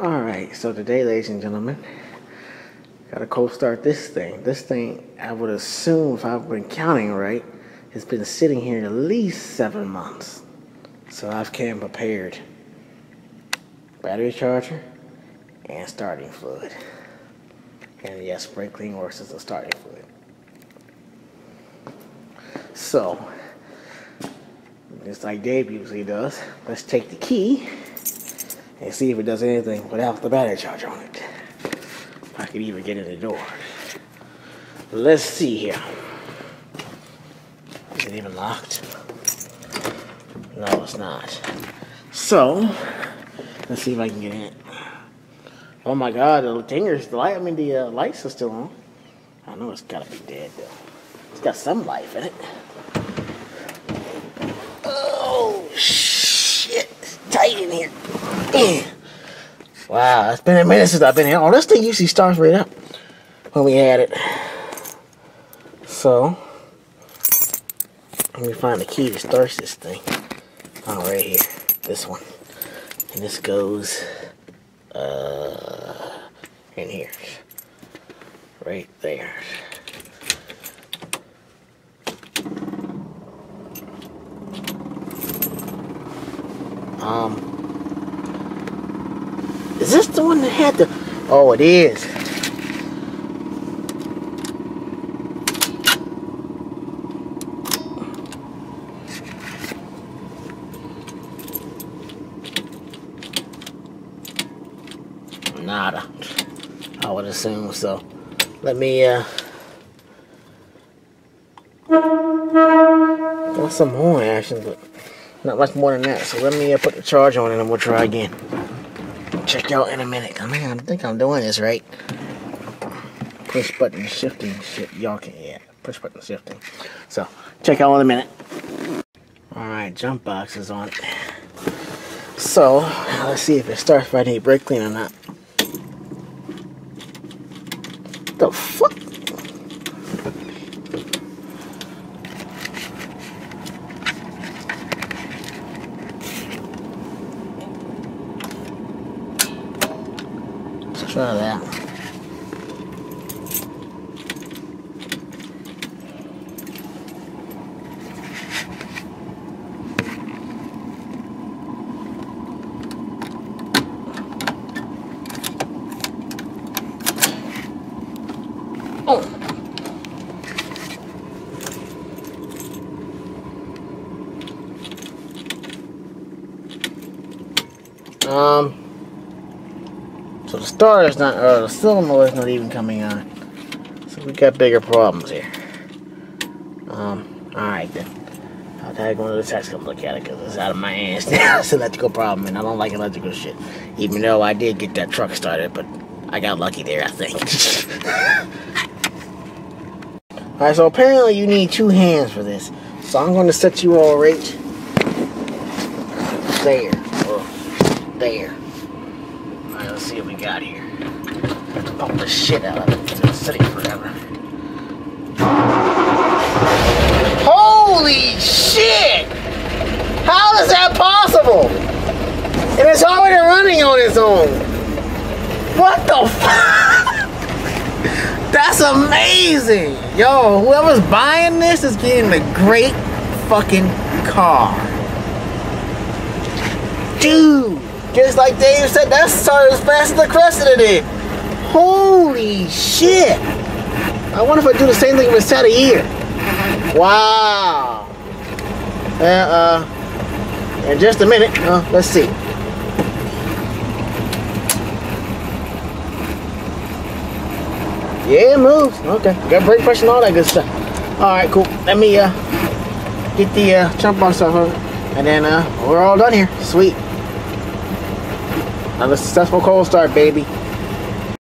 Alright, so today, ladies and gentlemen, gotta cold start this thing. This thing, I would assume, if I've been counting right, has been sitting here at least seven months. So I've came prepared. Battery charger and starting fluid. And yes, sprinkling works as a starting fluid. So, just like Dave usually does, let's take the key and see if it does anything without the battery charger on it. I can even get in the door. Let's see here. Is it even locked? No, it's not. So, let's see if I can get in. Oh my god, the fingers, the light, I mean the uh, lights are still on. I know it's gotta be dead though. It's got some life in it. Tight in here. Wow, it's been a minute since I've been here. Oh, this thing usually starts right up when we had it. So, let me find the key to start this thing. Oh, right here. This one. And this goes uh, in here. Right there. Um, is this the one that had the? Oh, it is. Nada. I would assume so. Let me, uh... Got some more action, but not much more than that. So let me uh, put the charge on and we'll try again. Check out in a minute. I mean, I think I'm doing this right. Push button shifting shit. Y'all can, yeah. Push button shifting. So, check out in a minute. Alright, jump box is on. So, let's see if it starts if I need brake clean or not. The fuck? Try that. Oh. Um. So the star is not, or the cylinder is not even coming on. So we got bigger problems here. Um. All right then. I'll tag one of the techs come look at it because it's out of my hands now. it's an electrical problem, and I don't like electrical shit. Even though I did get that truck started, but I got lucky there, I think. Alright, so apparently you need two hands for this. So I'm going to set you all right there. Or there. Let's see what we got here. Pump the shit out of it. It's been sitting forever. Holy shit! How is that possible? And it's already running on its own. What the fuck? That's amazing! Yo, whoever's buying this is getting a great fucking car. Dude! Just like Dave said, that started as fast as the Crescent did. Holy shit! I wonder if I do the same thing with set year. Wow! Uh, uh, in just a minute, uh, let's see. Yeah, it moves. Okay. Got brake pressure and all that good stuff. Alright, cool. Let me uh get the uh jump box off of it. And then uh we're all done here. Sweet. Another successful cold start, baby.